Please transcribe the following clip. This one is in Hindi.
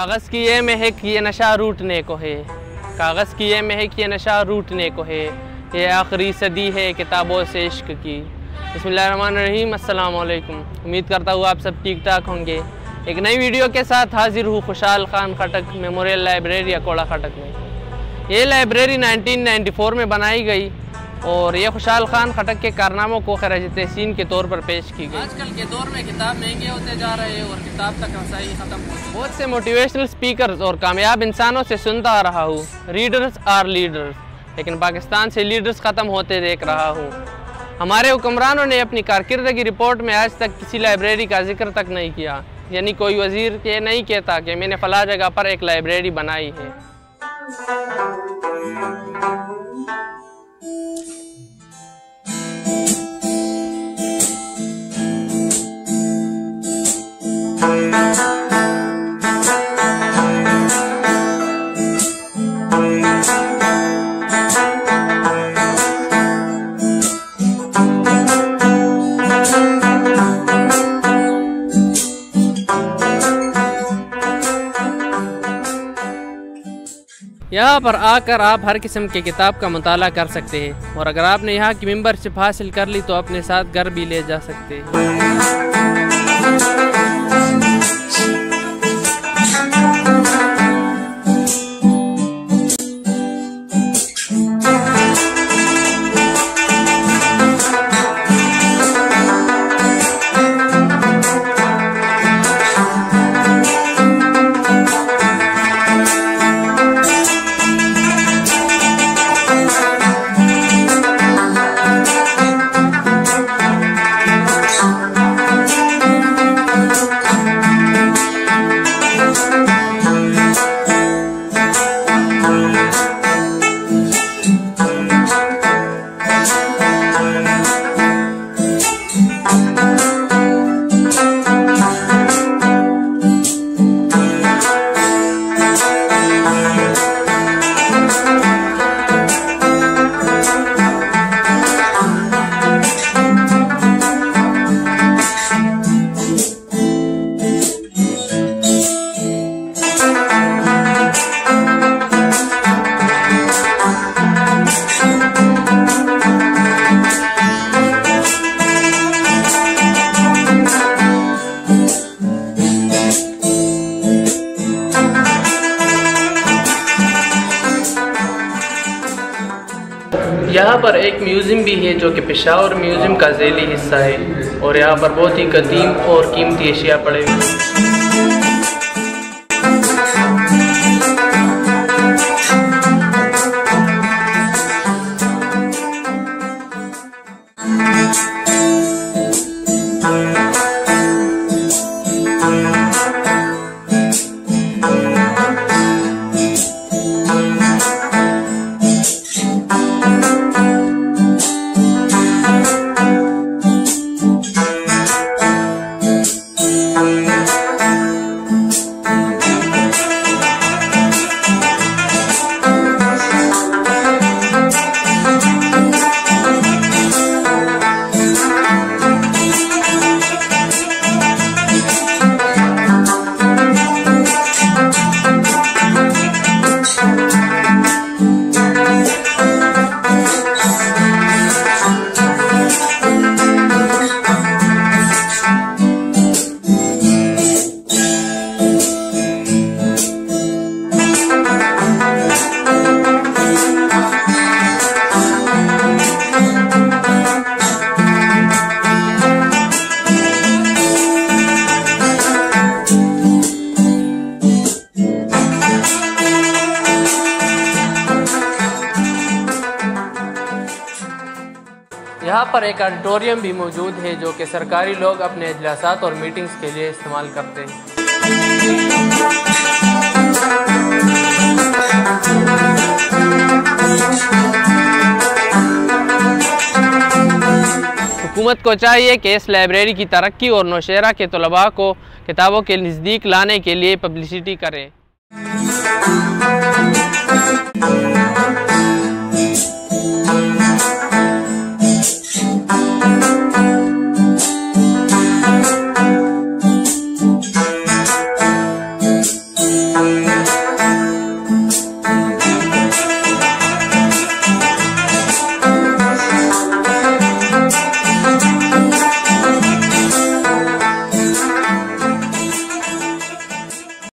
कागज़ की ये महक ये नशा रूटने को है। कागज़ की ये महक ये नशा रूटने को है। ये आखिरी सदी है किताबों से इश्क की। बसमीम अल्लाम उम्मीद करता हूँ आप सब ठीक ठाक होंगे। एक नई वीडियो के साथ हाजिर हूँ खुशहाल खान खटक मेमोरियल लाइब्रेरी अकोड़ा खटक में। ये लाइब्रेरी 1994 में बनाई गई। और ये खुशहाल खान खटक के कारनामों को खराज तहसीन के तौर पर पेश की गई। आजकल के दौर में किताब महँगे होते जा रहे हैं और किताब तक रसाई ख़त्म हो बहुत से मोटिवेशनल स्पीकर्स और कामयाब इंसानों से सुनता आ रहा हूँ। रीडर्स आर लीडर्स लेकिन पाकिस्तान से लीडर्स ख़त्म होते देख रहा हूँ। हमारे हुक्मरानों ने अपनी कारकिर्दगी रिपोर्ट में आज तक किसी लाइब्रेरी का ज़िक्र तक नहीं किया यानी कोई वज़ीर ये नहीं कहता कि मैंने फला जगह पर एक लाइब्रेरी बनाई है। Música यहाँ पर आकर आप हर किस्म के किताब का मताल कर सकते हैं। और अगर आपने यहाँ की मेम्बरशिप हासिल कर ली तो अपने साथ घर भी ले जा सकते हैं। पर एक म्यूज़ियम भी है जो कि पेशावर म्यूज़ियम का झैली हिस्सा है और यहाँ पर बहुत ही कदीम और कीमती अशिया पड़े हुए यहाँ पर एक ऑडिटोरियम भी मौजूद है जो कि सरकारी लोग अपने इजलासात और मीटिंग्स के लिए इस्तेमाल करते हैं। हुकूमत को चाहिए कि इस लाइब्रेरी की तरक्की और नौशहरा के तलबा को किताबों के नज़दीक लाने के लिए पब्लिसिटी करें।